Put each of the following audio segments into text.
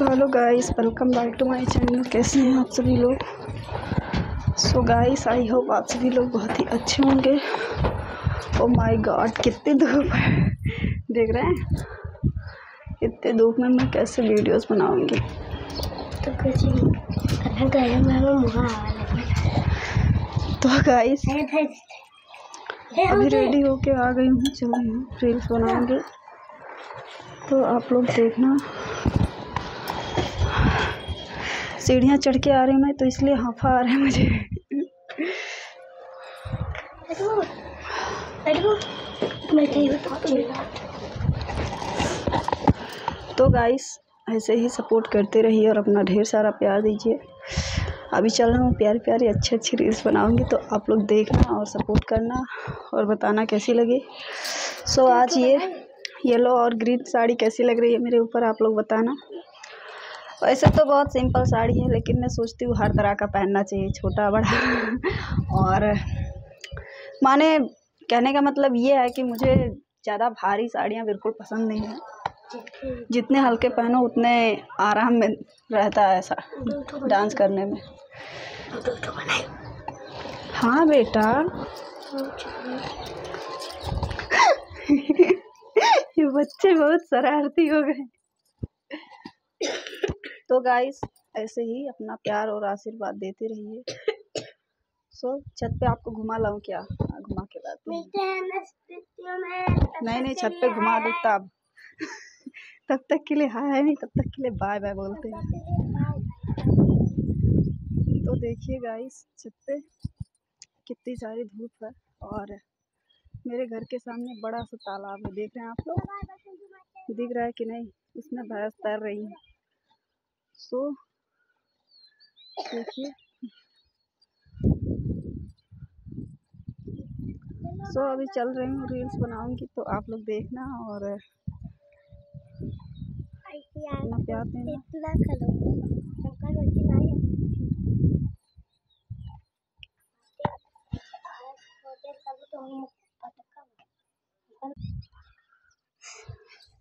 So hello guys welcome back to my channel कैसे हैं आप सभी लोग? सो गाइस आई होप आप सभी लोग बहुत ही अच्छे होंगे। ओ माय गॉड कितनी धूप है। देख रहे हैं? इतने धूप में मैं कैसे वीडियोस बनाऊँगी? तो कुछ तो गाइस वाला अभी रेडी होके आ गई हूँ चल रही हूँ रील्स बनाऊँगी। तो आप लोग देखना। सीढ़ियाँ चढ़ के आ रही मैं तो इसलिए हाफा आ रहा है मुझे। तो गाइस ऐसे ही सपोर्ट करते रहिए और अपना ढेर सारा प्यार दीजिए। अभी चल रहा हूँ प्यारी प्यारी अच्छी अच्छी रील्स बनाऊँगी तो आप लोग देखना और सपोर्ट करना और बताना कैसी लगी। सो आज ये येलो और ग्रीन साड़ी कैसी लग रही है मेरे ऊपर, आप लोग बताना। वैसे तो बहुत सिंपल साड़ी है, लेकिन मैं सोचती हूँ हर तरह का पहनना चाहिए, छोटा, बड़ा। और माने कहने का मतलब ये है कि मुझे ज़्यादा भारी साड़ियाँ बिल्कुल पसंद नहीं है। जितने हल्के पहनो, उतने आराम में रहता है ऐसा डांस करने में। हाँ बेटा। ये बच्चे बहुत शरारती हो गए। तो गाइस ऐसे ही अपना प्यार और आशीर्वाद देते रहिए। सो छत पे आपको घुमा लाऊं क्या? हाँ, घुमा के हूँ। हैं में। नहीं नहीं छत पे घुमा दो तब। तब तक के लिए हाय नहीं तब तक के लिए बाय बाय बोलते हैं। तो देखिए गाइस छत पे कितनी सारी धूप है और मेरे घर के सामने बड़ा सा तालाब है। देख रहे हैं आप लोग? दिख रहा है कि नहीं? उसमें भैंस तैर रही है। सो, देखिए। सो, अभी चल रही हूँ, रील्स बनाऊँगी तो आप लोग देखना और प्यार देना।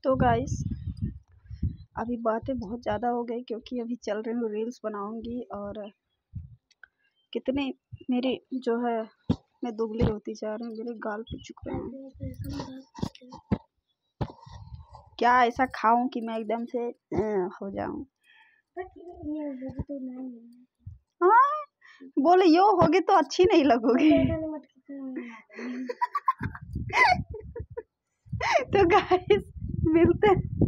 तो गाइस अभी बातें बहुत ज़्यादा हो गई क्योंकि अभी चल रही हूँ रील्स बनाऊँगी और कितने मेरी जो है, मैं दुबली होती जा रही हूँ, मेरे गाल पे चुक रहे हैं। क्या ऐसा खाऊं कि मैं एकदम से हो जाऊँ? हाँ बोले, यो होगी तो अच्छी नहीं लगोगी। तो गाइस मिलते हैं।